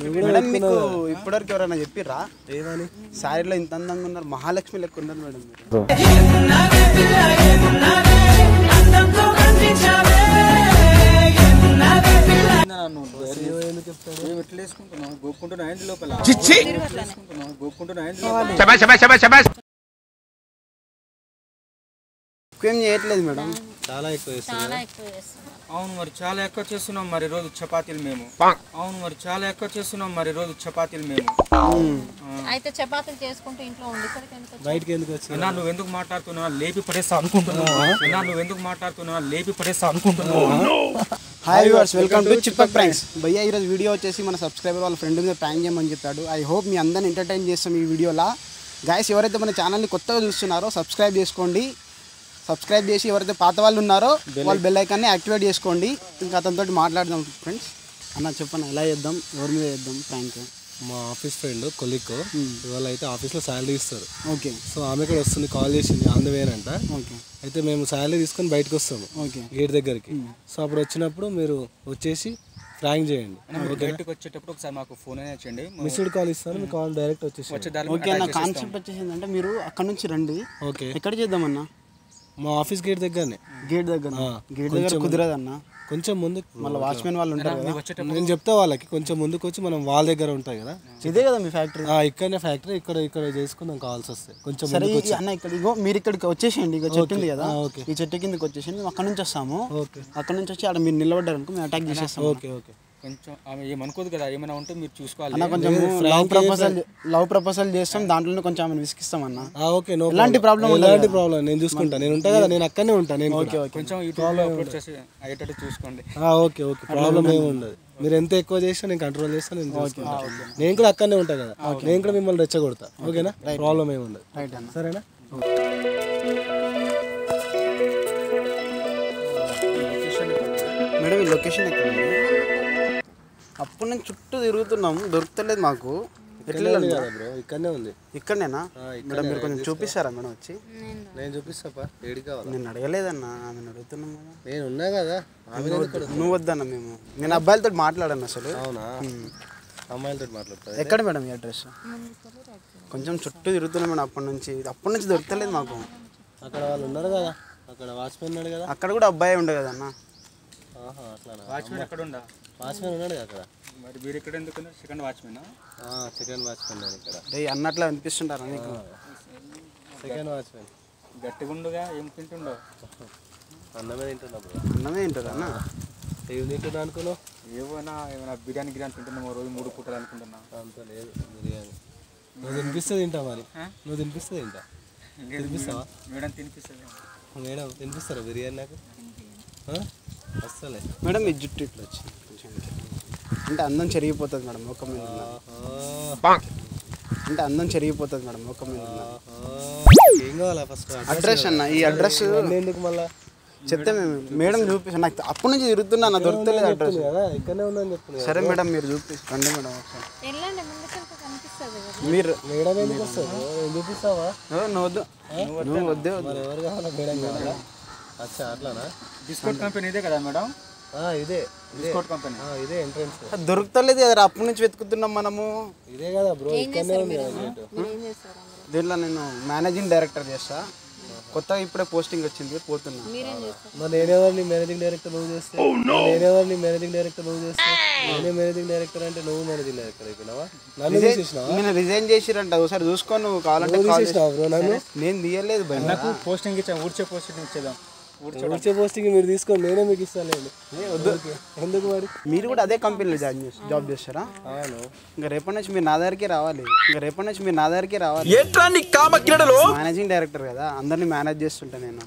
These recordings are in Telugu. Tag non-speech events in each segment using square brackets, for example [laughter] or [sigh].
మేడం మీకు ఇప్పటివరకు ఎవరైనా చెప్పిర్రా? ఏమని? శారీలో ఇంత అందంగా ఉన్నారు మహాలక్ష్మి లెక్క ఉన్నారు మేడం ఎక్కువ ఏం చేయట్లేదు మేడం? చాలా ఎక్కువ చాలా అవును మరి చాలా ఎక్కువ చేస్తున్నాం మరి రోజు చపాతీలు మేము. అవును మరి చాలా ఎక్కువ చేస్తున్నాం మరి రోజు చపాతీలు మేము. అయితే చపాతీలు చేసుకుంటూ ఇంట్లో ఉండి? బయటికి ఎందుకు వచ్చి నువ్వు ఎందుకు మాట్లాడుతున్నావు? లేపి పడేస్తా అనుకుంటున్నావు. అన్నా నువ్వు ఎందుకు మాట్లాడుతున్నావు? లేపి పడేస్తా అనుకుంటున్నావు. Hi viewers welcome to చిప్పక్ pranks భయ్య ఈరోజు వీడియో వచ్చేసి మన సబ్స్క్రైబర్ వాళ్ళ ఫ్రెండ్ మీద ప్రాంక్ చేయమని చెప్పాడు. ఐ హోప్ మీ అందరిని ఎంటర్టైన్ చేస్తాం ఈ వీడియోలా. గాయస్ ఎవరైతే మన ఛానల్ని కొత్తగా చూస్తున్నారో సబ్స్క్రైబ్ చేసుకోండి. సబ్స్క్రైబ్ చేసి ఎవరైతే పాత వాళ్ళు ఉన్నారో వాళ్ళ బెల్ ఐకాన్ని యాక్టివేట్ చేసుకోండి. ఇంకా అతనితో మాట్లాడదాం ఫ్రెండ్స్. అన్న చెప్పండి ఎలా చేద్దాం? ఎవరి మీద చేద్దాం? ప్రాంక్ మా ఆఫీస్ ఫ్రెండ్ కొలిక్ ఇవాళ అయితే ఆఫీస్లో శాలరీ ఇస్తారు ఓకే. సో ఆమె కూడా వస్తుంది కాల్ చేసింది ఆన్ ద వేనంట ఓకే. అయితే మేము శాలరీ తీసుకొని బయటకు వస్తాము ఓకే. గేట్ దగ్గరికి. సో అప్పుడు వచ్చినప్పుడు మీరు వచ్చేసి ఫ్రాంక్ చేయండి. బయటకు వచ్చేటప్పుడు ఒకసారి మాకు ఫోన్ అయినా వచ్చండి మిస్డ్ కాల్ ఇస్తాను మీ కాల్ డైరెక్ట్ వచ్చేసి ఓకే అన్న కాన్సెప్ట్ వచ్చేసింది అంటే మీరు అక్కడ నుంచి రండి. ఓకే. ఎక్కడ చేద్దామన్నా? మా ఆఫీస్ గేట్ దగ్గరనే. గేట్ దగ్గర గేట్ దగ్గర కుదరదన్నా? కొంచెం ముందు మళ్ళీ వాచ్మెన్ వాళ్ళు ఉంటారు కదా? నేను చెప్తా వాళ్ళకి కొంచెం ముందుకు వచ్చి మనం వాళ్ళ దగ్గర ఉంటాయి కదా? ఇదే కదా మీ ఫ్యాక్టరీ? ఆ, ఇక్కడనే ఫ్యాక్టరీ ఇక్కడ ఇక్కడ చేసుకుందాం కావాల్సి వస్తాయి కొంచెం సరే అన్న ఇక్కడ ఇగో మీరు ఇక్కడికి వచ్చేసేయండి ఇక చెట్టు ఉంది కదా. ఈ చెట్టు కిందకి వచ్చేసేయండి మేము అక్కడ నుంచి వస్తాము. ఓకే. అక్కడ నుంచి వచ్చి అక్కడ మీరు నిలబడ్డారు అనుకో మేము అటాక్ చేసేస్తాం ఓకే ఓకే. కొంచెం ఆమె ఏమనుకోదు కదా ఏమైనా ఉంటే మీరు చూసుకోవాలి. అన్న కొంచెం లవ్ ప్రపోజల్ లవ్ ప్రపోజల్ చేస్తాం దాంట్లోనే కొంచెం ఆమెను విసికిస్తాం అన్న. ఆ, ఓకే నో ఎలాంటి ప్రాబ్లం ఎలాంటి ప్రాబ్లం నేను చూసుకుంటా. నేను ఉంటా కదా నేను అక్కడనే ఉంటా నేను ఓకే. ఓకే. కొంచెం యూట్యూబ్లో అప్లోడ్ చేసి అయ్యేటట్టు చూసుకోండి. ఆ, ఓకే ఓకే. ప్రాబ్లం ఏమి ఉండదు. మీరు ఎంత ఎక్కువ చేసినా నేను కంట్రోల్ చేస్తా నేను చూసుకుంటా. నేను కూడా అక్కడనే ఉంటా కదా. నేను కూడా మిమ్మల్ని రెచ్చగొడతా. ఓకేనా? ప్రాబ్లం ఏమి ఉండదు. రైట్ అన్న. సరేనా? మేడం ఈ లొకేషన్ ఎక్కడ? ఉంది? అప్పుడు నేను చుట్టూ తిరుగుతున్నాం. దొరుకుతలేదు మాకు. ఎట్లా బ్రో ఇక్కడనే ఉంది. ఇక్కడనేనా? మేడం మీరు కొంచెం చూపిస్తారా మేడం వచ్చి? నేను చూపిస్తాపా ఏడికి కావాలా నేను అడగలేదన్నా ఆమెను అడుగుతున్నాం కదా. నేను ఉన్నా కదా నువ్వు వద్దన్న మేము. నేను అబ్బాయిలతో మాట్లాడాను అసలు. అవునా? అమ్మాయిలతో మాట్లాడతా ఎక్కడ మేడం ఈ అడ్రస్? కొంచెం చుట్టూ తిరుగుతున్నాం మేడం అప్పటి నుంచి. అప్పటి నుంచి దొరకలేదు మాకు. అక్కడ వాళ్ళు ఉన్నారు కదా అక్కడ వాచ్మెన్ ఉన్నాడు కదా. అక్కడ కూడా అబ్బాయి ఉండే కదా అన్న ఆహా అట్లానా? వాచ్మెన్ ఎక్కడ ఉందా వాచ్మెన్ ఉన్నాడు కదా అక్కడ. మరి మీరు ఇక్కడ ఎందుకు సెకండ్ వాచ్మెన్ సెకండ్ వాచ్మెన్ నేను ఇక్కడ. అన్నట్లా అనిపిస్తుంటారా నీకు? సెకండ్ వాచ్మెన్ గట్టిగా ఉండుగా ఏం తింటుండో? అన్నమే తింటున్నా అన్నమే ఏంటది అన్న? ఏం తింటున్నా అనుకున్నావు? ఏమైనా ఏమైనా బిర్యానీ గిర్యానీ తింటున్నామో రోజు మూడు పూటలు అనుకుంటున్నా. అంత లేదు బిర్యానీ. నువ్వు తినిపిస్తే తింటా మరి. నువ్వు తినిపిస్తే తింటా. తినిపిస్తావా? మేడం? తినిపిస్తుంది. మేడం తినిపిస్తారా బిర్యానీ నాకు? వస్తలే. మేడం మీ జుట్టు ఇట్లా వచ్చి కొంచెం ఇట్లా. అంటే అందం చెరిగిపోతుంది మేడం ముఖం మీద. అంటే అందం చెరిగిపోతుంది మేడం ముఖం మీద ఉన్న. ఆహా. ఏం కావాలా ఫస్ట్ అడ్రస్ అన్న ఈ అడ్రస్ ఎందుకు మళ్ళా? చెప్తే మేము మేడం చూపిస్తాం నాకు అప్పటి నుంచి తిరుగుతున్నా నా దొరకలేదు అడ్రస్ ఇక్కడనే ఉందని సరే మేడం మీరు చూపిస్తాండి మేడం మీరు మేడం ఎందుకు వస్తుంది చూపిస్తావా? నువ్వు వద్దు. నువ్వు వద్దే వద్దు మరి ఎవరు కావాలా? మేడం అచ్చా అట్లానా? బిస్కౌట్ కంపెనీ ఇదే కదా మేడం? ఇదే. బిస్కౌట్ కంపెనీ ఆ, ఇదే ఎంట్రన్స్ దొరుకుతలేదు కదా అప్పటి నుంచి వెతుకుతున్నాం మనము. ఇదే కదా బ్రో ఇక్కడనే ఉంది దీంట్లో నేను మేనేజింగ్ డైరెక్టర్ చేస్తా. కొత్తగా ఇప్పుడే పోస్టింగ్ వచ్చింది పోతున్నా. మీరేం నేనేవారిని మేనేజింగ్ డైరెక్టర్ నువ్వు చేస్తే? నేనేవారిని మేనేజింగ్ డైరెక్టర్ నువ్వు చేస్తే? నేనే మేనేజింగ్ డైరెక్టర్ అంటే నువ్వు మేనేజింగ్ డైరెక్టర్ అయిపోయినావా? నన్ను తీసేసినావా? నేను రిజైన్ చేసిరంట ఒకసారి చూసుకో నువ్వు కావాలంటే నన్ను? నేను తీయలేదు పోస్టింగ్ ఇచ్చాం ఊడ్చే పోస్టింగ్ ఇచ్చేద్దాం. వచ్చే పోస్టింగ్ మీరు తీసుకోండి నేనే మీకు ఇస్తాను ఎందుకు? మరి? మీరు కూడా అదే కంపెనీలో జాయిన్ చేసి జాబ్ చేస్తారా? అవును. ఇంకా రేపటి నుంచి మీరు నా దగ్గరికి రావాలి. ఇంకా రేపటి నుంచి మీరు నా దగ్గరికి రావాలి. మేనేజింగ్ డైరెక్టర్ కదా అందరిని మేనేజ్ చేస్తుంటా నేను.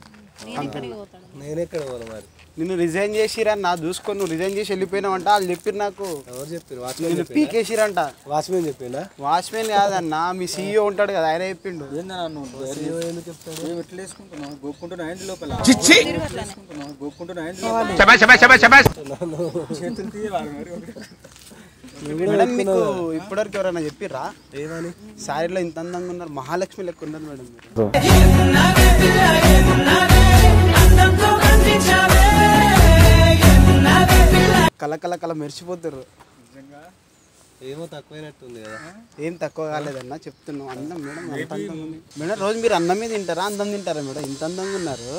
ఎక్కడికి పోతాడు నేను ఎక్కడ పోను మరి? నిన్ను రిజైన్ చేసిరా నా చూసుకొని నువ్వు రిజైన్ చేసి వెళ్ళిపోయినావంట. వాళ్ళు చెప్పిరు నాకు. ఎవరు చెప్పారు వాచ్మెన్ నిన్ను పీకేసిరంట. వాచ్మెన్ చెప్పిందా వాచ్మెన్ కాదన్న మీ సీఈఓ ఉంటాడు కదా ఆయన చెప్పిండు. ఏందన్నా నువ్వు ఎందుకు చెప్తాడు? మేము ఎట్లా వేసుకుంటున్నాం. గోపుకుంటున్నా అయింది లోపల. వేసుకుంటున్నాం గోపుకుంటున్నా అయింది లోపల. చేతులు తీయాలి మరి. మేడం మీకు ఇప్పటివరకు ఎవరైనా చెప్పిర్రా? ఏమని? శారీలో ఇంత అందంగా ఉన్నారు మహాలక్ష్మి లెక్క ఉన్నారు మేడం మీరు. కల కల కల మెరిసిపోతారు ఏమో తక్కువైనట్టుంది కదా. ఏం తక్కువ కాలేదన్న చెప్తున్నాం అందం మేడం అంత అందంగా ఉంది. మేడం రోజు మీరు అన్నమే తింటారా? అందం తింటారా మేడం? ఇంత అందంగా ఉన్నారు.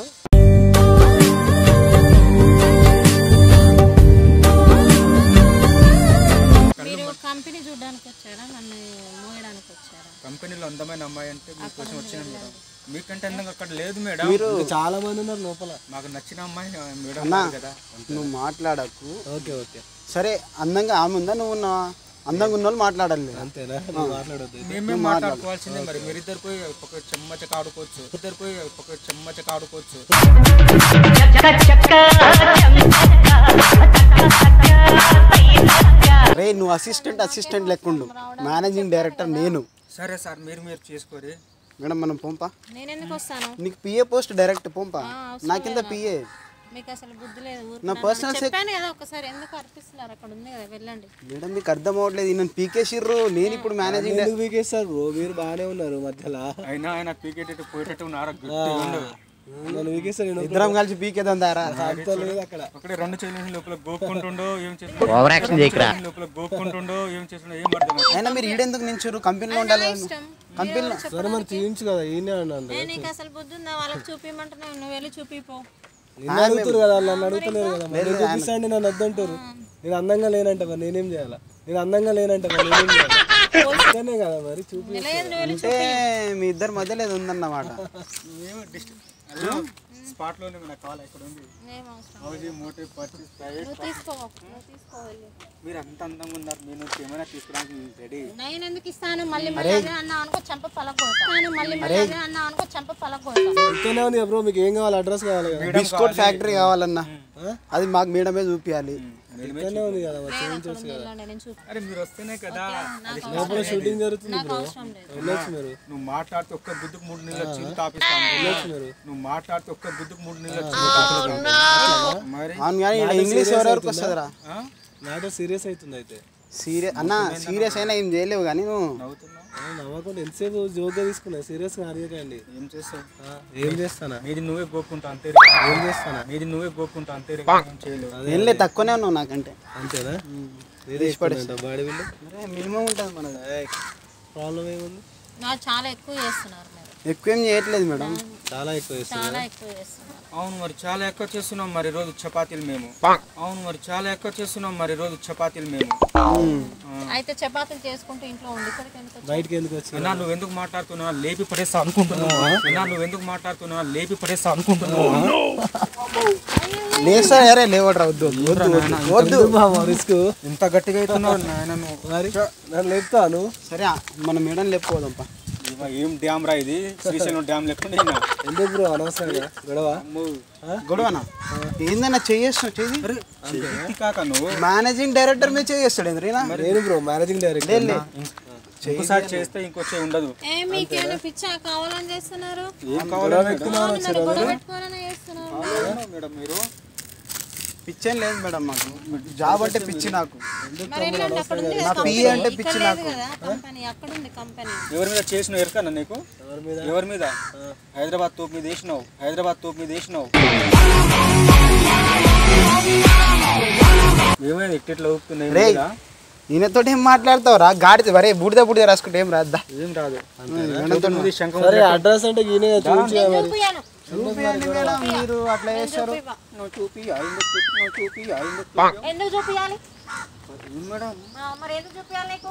మీరు కంపెనీ చూడడానికి వచ్చారా నన్ను మోయడానికి వచ్చారా కంపెనీలో అందమైన అమ్మాయి అంటే మీకోసం వచ్చినాం మేడం. మీకంటే అందంగా అక్కడ లేదు మేడం. మీరు చాలా మంది ఉన్నారు లోపల. మాకు నచ్చిన అమ్మాయి మేడం అన్నా కాదు. నువ్వు మాట్లాడకు. Okay okay. సరే అందంగా ఆమె ఉందా నువ్వు ఉన్నావా? అందంగా ఉన్న వాళ్ళు మాట్లాడాలి. అంతేనా? నువ్వు మాట్లాడొద్దు. మేమే మాట్లాడుకోవాల్సిందే మరి. మీరిద్దరు పోయి ఒక చెమ్మచక ఆడుకోవచ్చు. ఇద్దరు పోయి ఒక చెమ్మచక ఆడుకోవచ్చు. రే నువ్వు అసిస్టెంట్ అసిస్టెంట్ లెక్కుండు. మేనేజింగ్ డైరెక్టర్ నేను. సరే సార్ మీరు మీరు చేసుకోరి. మేడం మనం పంపా. నేను ఎందుకు వస్తాను? నీకు పిఏ పోస్ట్ డైరెక్ట్ పంపా. నా కింద? పిఏ మీకు అసలు బుద్ధి లేదు నా sec- చెప్పాను కదా ఒకసారి ఎందుకు అర్పిస్తున్నారు? అక్కడ ఉంది కదా వెళ్ళండి. మేడం మీకు అర్థం అవ్వట్లేదు. నన్ను పీకేసిర్రు నేను ఇప్పుడు మేనేజింగ్ ఎందుకు వీకేస్తారు బ్రో? మీరు బాగానే ఉన్నారు మధ్యలో. అయినా ఆయన పీకేటట్టు పోయేటట్టు ఉన్నారా. ఇద్దరం కలిసి పీకేదాం దారా. అంత లేదు అక్కడ. ఒకటే రెండు చేతులు లోపల గోక్కుంటుండో ఏం చేస్తుండో లోపల గోక్కుంటుండో ఏం చేస్తుండో ఏం అర్థం కాదు. అయినా మీరు ఈడెందుకు నించురు కంపెనీలో ఉండాలి కంపెనీలో సరే మరి చూపించు కదా ఈయనే అన్నాను నేను నీకు అసలు బుద్ధి ఉందా వాళ్ళకి చూపించమంటున్నావు నువ్వు వెళ్ళి చూపిపో. నిన్ను అడుగుతారు కదా నన్ను అడుగుతలేరు కదా మరి. చూపిస్తాండి నన్ను వద్దంటారు. నేను అందంగా లేనంట మరి నేనేం చేయాలా? నేను అందంగా లేనంట మరి నేనేం చేయాలి? ఇదనే కదా మరి చూపి అంటే మీ ఇద్దరి మధ్యలో ఏదో ఉందన్నమాట. స్పాట్లోనే నాకు కావాలి ఇక్కడ ఉంది హౌజీ మోటివ్ పర్చేస్ ప్రైవేట్ మీరు అంత అందంగా ఉన్నారు నేను ఏమైనా తీసుకోవడానికి రెడీ. నేను ఎందుకు ఇస్తాను? మళ్ళీ మళ్ళీ అదే అన్నా అనుకో చెంప పలకొడతాను మళ్ళీ మళ్ళీ అదే అన్నా అనుకో చెంప పలకొడతాను ఇంతనే ఉంది బ్రో మీకు ఏం కావాలి? అడ్రస్ కావాలి బిస్కోట్ ఫ్యాక్టరీ కావాలన్నా. అది మాకు మేడమే చూపించాలి ఇంతనే ఉంది కదా మరి చూపించవచ్చు కదా వెళ్ళండి నేను చూపి అరే మీరు వస్తేనే కదా. అది లోపల షూటింగ్ జరుగుతుంది వెళ్ళొచ్చు మీరు. నువ్వు మాట్లాడితే ఒక్క గుద్దుకు మూడు నెలలు తాపిస్తాను. మీరు. నువ్వు మాట్లాడితే ఒక్క గుద్దుకు మూడు నెలలు మరి. ఇంగ్లీష్ ఎవరెవరికి వస్తుందిరా? సీరియస్ అవుతుంది అయితే సీరియస్ అన్న సీరియస్ అయినా ఏం చేయలేవు కానీ నువ్వు. నవ్వకుండా ఎంతసేపు జోక్గా తీసుకున్నా? సీరియస్గా అడగకండి ఏం చేస్తావు? ఏం చేస్తానా? మీది నువ్వే గోక్కుంటా అంతే ఏం చేస్తానా? మీది నువ్వే గోక్కుంటా అంతే. ఏం చేయలేవు. వెళ్ళే తక్కువనే ఉన్నావు నాకంటే. అంతేనా? బాడీ అరే మినిమం ఉంటుంది మనది. ప్రాబ్లం ఏముంది? చాలా ఎక్కువ చేస్తున్నారు ఎక్కువ ఏం చేయట్లేదు మేడం. చాలా ఎక్కువ చేస్తాను చాలా ఎక్కువ చేస్తున్నారు. అవును మరి చాలా ఎక్కువ చేస్తున్నాం మరి రోజు చపాతీలు మేము. అవును మరి చాలా ఎక్కువ చేస్తున్నాం మరి రోజు చపాతీలు మేము. అయితే చపాతీలు చేసుకుంటూ ఇంట్లో ఉండి? బయటికి ఎందుకు వచ్చి అన్నా నువ్వు ఎందుకు మాట్లాడుతున్నావు? లేపి పడేస్తా అనుకుంటున్నావు. అన్నా నువ్వు ఎందుకు మాట్లాడుతున్నావు? లేపి పడేస్తా అనుకుంటున్నావు. లేస్తా అరే వద్దు వద్దు వద్దు వద్దు. బాబా రిస్క్ ఇంత గట్టిగా అవుతున్నావు నాయన నువ్వు? లేపుతాను సరే మన మేడం లేపుకోదాంపా. ఏం డ్యామ్ రా ఇది? శ్రీశైలం డ్యామ్ లేకుండా. ఎందుకు బ్రో? అనవసరంగా గొడవ. గొడవనా? ఏందన్నా చేయేస్తావు చేయి. కాక నువ్వు. మేనేజింగ్ డైరెక్టర్ మీద చేయేస్తాడు ఏంద్రీనా నేను బ్రో మేనేజింగ్ డైరెక్టర్ ఇంకోసారి చేస్తే ఇంకొచ్చే ఉండదు. ఏ మీకేమైనా పిచ్చా కావాలని చేస్తున్నారు? ఏం చేస్తున్నారు. మేడం మీరు? పిచ్చేం లేదు మేడం మాకు. జాబ్ అంటే పిచ్చి నాకు. నా పిఏ. అంటే పిచ్చి నాకు. కదా కంపెనీ అక్కడ ఉంది కంపెనీ. ఎవరి మీద చేసినావు ఎరకన్నా నీకు? ఎవరి మీద? ఎవరి మీద? హైదరాబాద్ తోపు మీద వేసినావు. హైదరాబాద్ తోపు మీద వేసినావు. ఏమైంది? ఇట్లా ఊపుతున్నాయి. ఈయనతో ఏం మాట్లాడతావు రా? గాడి వరే బూడిద బూడిద రాసుకుంటే ఏం రాద్దా? ఏం రాదు. అడ్రస్ అంటే చూపియండి మేడం మీరు అట్లా చేస్తారు చూపివ్వ. నువ్వు చూపి చూపి నువ్వు చూపి ఎందుకు ఎందుకు చూపియాలి ఏం మేడం ఆ, మరి ఎందుకు చూపియాలి నీకు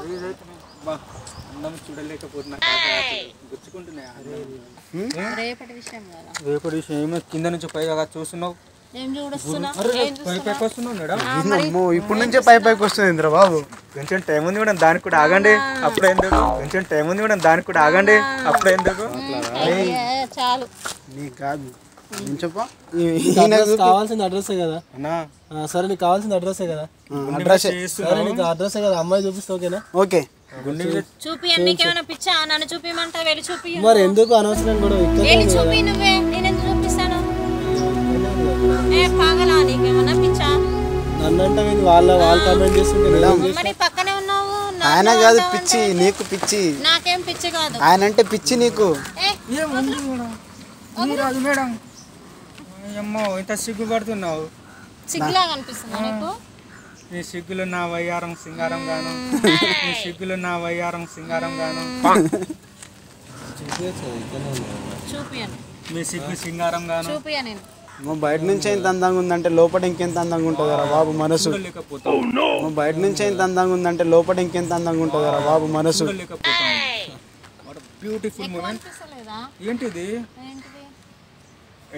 బా అందం చూడలేకపోతున్నా గుచ్చుకుంటున్నాయి రేపటి విషయం రేపటి విషయం ఏమో కింద నుంచి పైగా చూస్తున్నావు ఇప్పుడు నుంచే పై పైకి వస్తుంది ఇంద్ర బాబు. కొంచెం టైం ఉంది మేడం దానికి కూడా ఆగండి. అప్పుడు ఎందుకు? కొంచెం టైం ఉంది మేడం దానికి కూడా ఆగండి. అప్పుడు ఎందుకు? అయ్యే, చాలు. నీకు కాదు. కావాల్సిన అడ్రస్సే కదా. సరే నీకు కావాల్సిన అడ్రస్సే కదా. అడ్రస్ సరే నీకు అడ్రస్సే కదా అమ్మాయి చూపిస్తే ఓకేనా? ఓకే. నన్ను చూపిమంటా వెళ్ళి చూపి మరి ఎందుకు అనవసరం కూడా వాళ్ళ కామెంట్ చేస్తుంటే ఆయన కాదు పిచ్చి నీకు పిచ్చి. నాకేం పిచ్చి కాదు. ఆయన అంటే పిచ్చి నీకు. మేడం. ఈ రాదు మేడం. అమ్మో ఇంత సిగ్గుపడుతున్నావు. నీకు? నీ సిగ్గులు నా వయ్యారం సింగారం గాను. నీ సిగ్గులు నా వయ్యారం సింగారం గాను. చూపియను. మీ సిగ్గు సింగారం గాను. చూపియ నేను. మా బయట నుంచి ఎంత అందంగా ఉందంటే లోపల ఇంకెంత అందంగా ఉంటుందిరా బాబు మనసు. బయట నుంచి ఎంత అందంగా ఉందంటే లోపల ఇంకెంత అందంగా ఉంటుందిరా బాబు మనసు. బ్యూటిఫుల్ మూమెంట్ ఏంటిది ఏంటిది?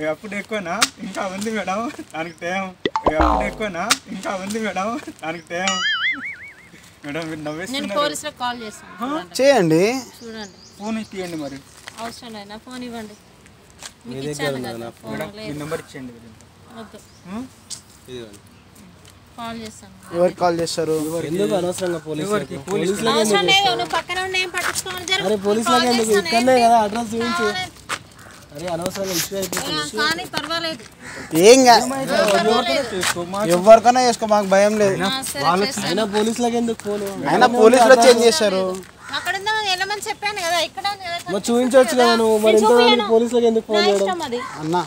ఏ, అప్పుడు ఎక్కువనా? ఇంకా ఉంది మేడం. దానికి టైం. ఏ, అప్పుడు ఎక్కువనా? ఇంకా ఉంది మేడం. దానికి టైం. మేడం మీరు నేను నవ్వేస్తున్నారు. చేయండి. చూడండి. ఫోన్ తీయండి మరి. అవసరం ఫోన్ ఇవ్వండి. మీ లేదు. నెంబర్ ఇచ్చేయండి హ్మ్? కాల్ చేస్తాను. ఎవరికి కాల్ చేస్తారు? ఎందుకు అనవసరంగా పోలీసు ఎవరికి? పోలీస్ అవసరం లేదు నువ్వు పక్కన ఉండి ఏం పట్టించుకోవాలి? జరుగు. అరే పోలీసులకు ఎందుకు? ఇక్కడనే కదా అడ్రస్ చూపించు? అరే అనవసరంగా ఇష్యూ అయిపోతుంది ఏం ఎవరికైనా చేసుకో మాకు భయం లేదు. అయినా పోలీసులకు ఎందుకు ఫోన్? అయినా పోలీసులు ఏం చేశారు? చెప్పాను కదా ఇక్కడ ఉంది కదా, మరి చూపించవచ్చు కదా నువ్వు మరి పోలీసులకు ఎందుకు ఫోన్ చేయడం? అన్న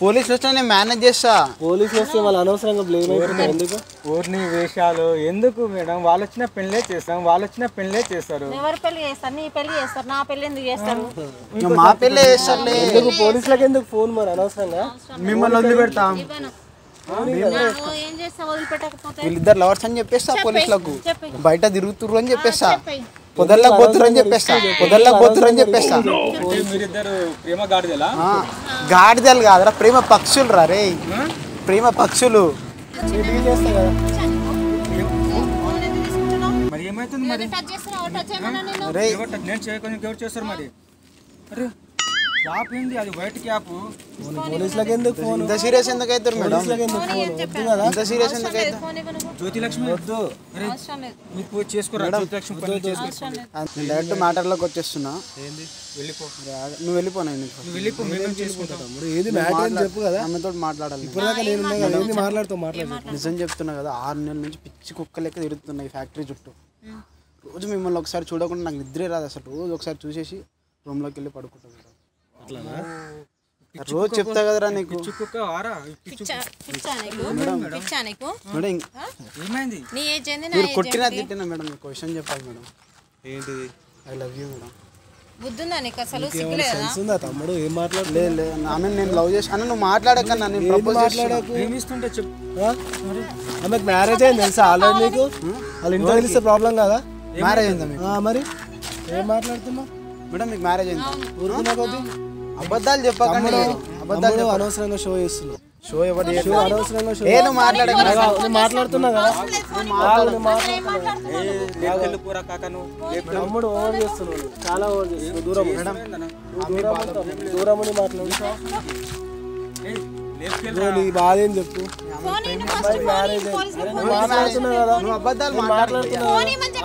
పోలీసులు వస్తే నేను మేనేజ్ చేస్తా. పోలీసులు వస్తే వాళ్ళు అనవసరంగా బ్లేమ్ అయిపోతారు ఎందుకు? ఊరిని వేషాలు ఎందుకు మేడం? వాళ్ళు వచ్చిన పెళ్ళే చేస్తాం వాళ్ళు వచ్చిన పెళ్ళే చేస్తారు. ఎవరు పెళ్ళి చేస్తారు? నీ పెళ్ళి చేస్తారు నా పెళ్ళి ఎందుకు చేస్తారు? మా పెళ్ళే చేస్తారులే. ఎందుకు పోలీసులకు ఎందుకు ఫోన్ మరి అనవసరంగా? మిమ్మల్ని వదిలిపెడతాం. వీళ్ళిద్దరు లవర్స్ అని చెప్పేస్తా పోలీసులకు. బయట తిరుగుతుర్రు అని చెప్పేస్తా. చెప్పి పొదల్లోకి పోతుర్రు అని చెప్పేస్తా. పొదల్లోకి పోతుర్రు అని చెప్పేస్తా. అంటే మీరిద్దరు ప్రేమ గాడిదలా? కాదురా ప్రేమ పక్షులు రా రే ప్రేమ పక్షులు? మరి ఏమైతుంది మరి? నేను రే ఎవరు టచ్- నేను చేయకుండా ఎవరు చేస్తారు మరి? అరే క్యాప్ ఏంది? అది వైట్ క్యాప్. పోలీసులకు ఎందుకు ఫోన్? ఇంత సీరియస్ ఎందుకు అవుతారు మేడం? ఇంత సీరియస్ ఎందుకు నువ్వు. జ్యోతి లక్ష్మి వద్దు. పోయి చేసుకోరా? జ్యోతి లక్ష్మి నేను డైరెక్ట్ మ్యాటర్లోకి వచ్చేస్తున్నా. వెళ్ళిపో. నువ్వు వెళ్ళిపోయినా నువ్వు వెళ్ళిపో మేము చేసుకుంటాం? మరి ఏది మ్యాటర్ అని చెప్పు కదా ఆమెతో మాట్లాడాలి. ఇప్పటిదాకా నేను ఉన్నా కదా ఏంది మాట్లాడుతూ మాట్లాడు నిజం చెప్తున్నా కదా ఆరు నెలల నుంచి పిచ్చి కుక్క లెక్క తిరుగుతున్నాయి ఫ్యాక్టరీ చుట్టూ. రోజు మిమ్మల్ని ఒకసారి చూడకుండా నాకు నిద్రే రాదు అసలు. రోజు ఒకసారి చూసేసి రూమ్లోకి వెళ్ళి పడుకుంటాను అట్లానా? రోజు చెప్తా కదరా నీకు? చుక్క ఆరా? పిచ్చా పిచ్చా నీకు? పిచ్చా నీకు? మేడం ఏమైంది? నీ ఏజ్ ఏంది? నా మీరు ఏజ్ కొట్టినా ఏంటి? తిట్టినా మేడం మీకు క్వశ్చన్ చెప్పాలి మేడం. ఏంటిది? I love you madam. బుద్ధుందా నీకు? అసలు సిగ్గులేదా సెన్స్ ఉందా తమ్ముడు? ఏం మాట్లాడు లేదు లేదు. ఆమె నేను లవ్ చేసి అన్న నువ్వు మాట్లాడకన్నా నేను ప్రపోజ్ చేస్తున్నా. ప్రేమిస్తుంటే చెప్పు. ఆమెకు మ్యారేజ్ అయింది తెలుసా? ఆల్రెడీ నీకు? వాళ్ళు ఇంట్లో తెలిస్తే ప్రాబ్లం కదా? మ్యారేజ్ అయిందా మీకు? ఆ, మరి? ఏం మాట్లాడుతున్నావు? మేడం మీకు మ్యారేజ్ అయిందా? ఊరుకున్నా కొద్ది? అబద్ధాలు చెప్పకండి. అబద్ధాలు అనవసరంగా షో చేస్తున్నావు. షో ఎవరు షో అనవసరంగా షో ఏ నువ్వు మాట్లాడక నేను మాట్లాడుతున్నా కదా తమ్ముడు ఓవర్ చేస్తున్నాడు. చాలా ఓవర్ చేస్తున్నాడు. దూరం దూరం నీ బాధ ఏం చెప్పు?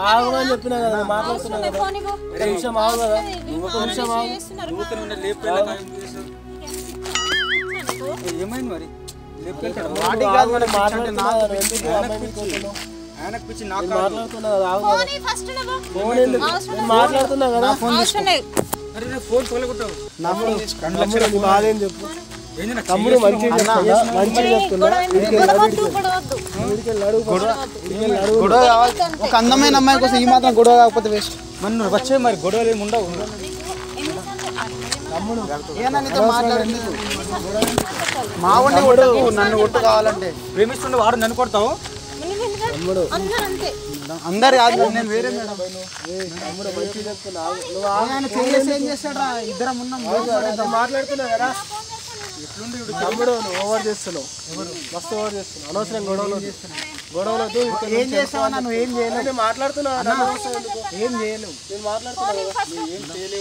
ఆగమని చెప్పినా కదా? నేను మాట్లాడుతున్నా కదా? నిమిషం ఆగు కదా. ఒక నిమిషం ఆగు. ఏమైంది మరి? మాట్లాడుతున్నా కదా? ఫోన్ ఇవ్వు ఫస్ట్ నువ్వు. ఫోన్ ఎందుకు? నేను మాట్లాడుతున్నా కదా? అవసరం లేదు అరే నేను ఫోన్ తొలగొట్టావు. నా ఫోన్ తీసుకో. తమ్ముడు నీ బాధ ఏం చెప్పు? తమ్ముడు మంచిగా గొడవ కావాలి. ఒక అందమైన అమ్మాయి కోసం ఈ మాత్రం గొడవ కాకపోతే వేస్ట్ మరి నువ్వు వచ్చే మరి గొడవలు ఏమి ఉండవు. మా వండి కొట్టు. నన్ను కొట్టు కావాలంటే. ప్రేమిస్తుండే వాడు నన్ను కొడతావు? తమ్ముడు. అందరూ కాదు నేను వేరే మేడం. తమ్ముడు చెప్తున్నా. నువ్వు ఆయన చేసి ఏం చేస్తాడా ఇద్దరం ఉన్నాం. నేను మాట్లాడుతున్నా కదా. తమ్ముడు ఓవర్ చేస్తున్నావు. మస్తు ఓవర్ చేస్తున్నావు. అనవసరం గొడవలు. గొడవలు ఏం చేస్తావా నువ్వు ఏం చేయలేవు. నేను మాట్లాడుతున్నా. కదా, అనవసరం ఎందుకు? ఏం చేయలేవు. నేను మాట్లాడుతున్నా. కదా.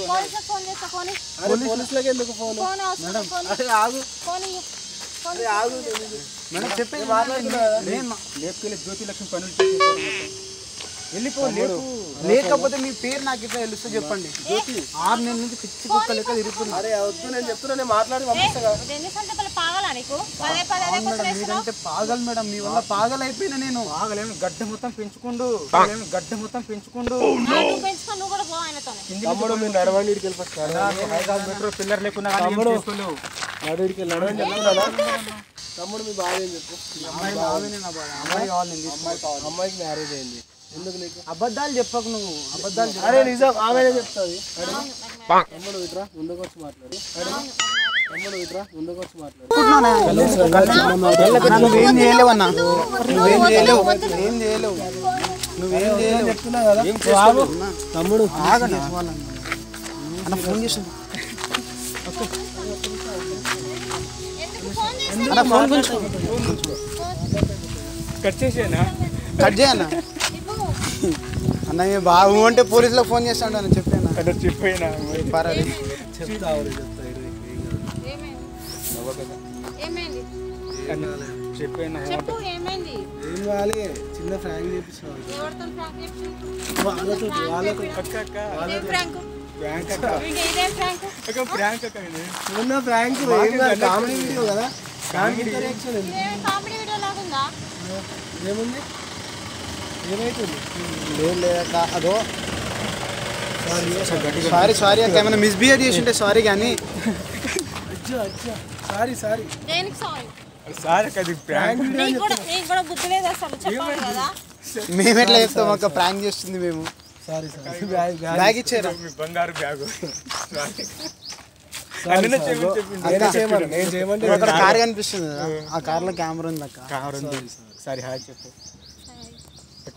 పోలీసులకు ఫోన్ చేస్తా ఫోన్ ఇవ్వు. అరే పోలీసులకు ఎందుకు ఫోన్? అరే ఆగు. అరే మేడం చెప్పేది నేను మాట్లాడుతున్నా. కదా. నేను లేపుకెళ్ళి జ్యోతి లక్ష్మి పనులు లేకపోతే మీ పేరు నాకు ఇట్లా తెలుస్తూ చెప్పండి. ఆరు నెలల నుంచి పిచ్చి కుక్క లెక్క తిరుగుతున్నా. అరే వద్దు నేను చెప్తున్నా మాట్లాడి మీరంటే పాగల్ మేడం. మీ వల్ల పాగల్ అయిపోయినా నేను. ఆగలేమి గడ్డ మొత్తం పెంచుకుండు. గడ్డ మొత్తం పెంచుకుండు. తమ్ముడు మీరు నడవండి ఇడికి పిల్లర్ నడవండి చెప్తున్నా తమ్ముడు మీ బాధ ఏం చెప్పు? అమ్మాయి కావాలి. అమ్మాయికి మ్యారేజ్ అయింది. ఎందుకు నీకు? అబద్ధాలు చెప్పకు నువ్వు. అబద్ధాలు. అరే నిజం. ఆమెనే చెప్తుంది. తమ్ముడు ఇట్రా ముందుకు వచ్చి మాట్లాడు. తమ్ముడు ఇట్రా ముందుకు వచ్చి మాట్లాడు. నువ్వేం చేయలేవు అన్న నువ్వేం చేయలేవు? ఏం చేయలేవు? నువ్వేం చేయలేవు? చెప్తున్నా కదా. తమ్ముడు. ఆగండి. అన్న ఫోన్ అన్న కట్ చేసేనా కట్ చేయన్న ఇవ్వు. అన్న బాగు అంటే పోలీసులకు ఫోన్ చేస్తాడు అని చెప్పాను చెప్పిపోయినా పర్వాలేదు చెప్తా ఏం కాదు. ఏమైంది? ఏమైంది చెప్పిపోయినా చెప్పు ఏమైంది? ఏం కావాలి చిన్న ఫ్రాంక్ చేపిస్తున్నావు వాళ్ళతో వాళ్ళతో. అక్క అక్క. ప్రాంక్ అక్క. ప్రాంక్ అక్క ప్రాంక్ ఫ్రాంక్ కామెడీ వీడియో కదా. రియాక్షన్ ఏముంది? ఏమైతుంది లేదు లేదక్క అదో సారీ సారీ అక్క ఏమైనా మిస్బిహేవ్ చేసి ఉంటే సారీ కానీ అచ్చా అచ్చా సారీ సారీ అది ప్రాంక్ మేము ఎట్లా చెప్తాం అక్క ప్రాంక్ చేస్తుంది మేము. సారీ సారీ బ్యాగ్ ఇచ్చారా? బంగారు బ్యాగు. సారీ, అన్నీ సారీ. చెప్పి చెప్పి నేనే చేయమను నేను చేయమంటే అక్కడ కార్ కనిపిస్తుంది ఆ కార్లో కెమెరా ఉంది. అక్క కారు సారీ హాయ్ చెప్పు.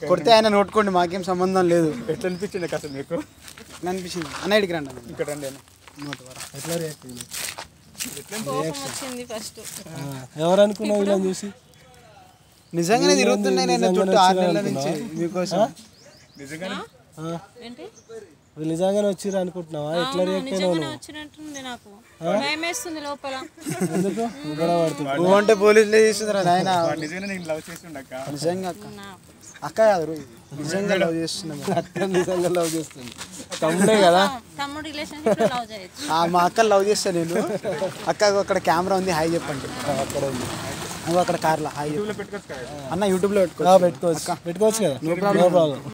కొడితే ఆయన నోట్టుకోండి మాకేం సంబంధం లేదు. ఎట్లా అనిపించింది అసలు మీకు? అనిపించింది. అన్నయ్యకి రండి అన్న. ఇక్కడ రండి అన్న. ఎట్లా రియాక్ట్ ఎవరు అనుకున్నావు ఇలా చూసి? నిజంగానే తిరుగుతున్నాయి నేను చుట్టూ ఆరు నెలల నుంచి మీకోసం. నిజంగానే? వచ్చిర్రు అనుకుంటున్నావా? ఎట్లా రియాక్ట్ అయినావు [laughs] అంటే పోలీసులే చేస్తుందిరా నాయన. నిజంగా అక్క కాదు నిజంగా లవ్ చేస్తున్నాం అక్క నిజంగా లవ్ చేస్తుంది [laughs] తమ్ముడే కదా? తమ్ముడు రిలేషన్షిప్ లవ్ చేయొచ్చు. ఆ, మా అక్క లవ్ చేస్తా నేను. అక్క అక్కడ కెమెరా ఉంది హాయ్ చెప్పండి. అక్కడ ఉంది. నువ్వు అక్కడ కార్లో హాయ్ అన్న యూట్యూబ్లో పెట్టుకో ఆ, పెట్టుకోవచ్చు. పెట్టుకోవచ్చు కదా? No problem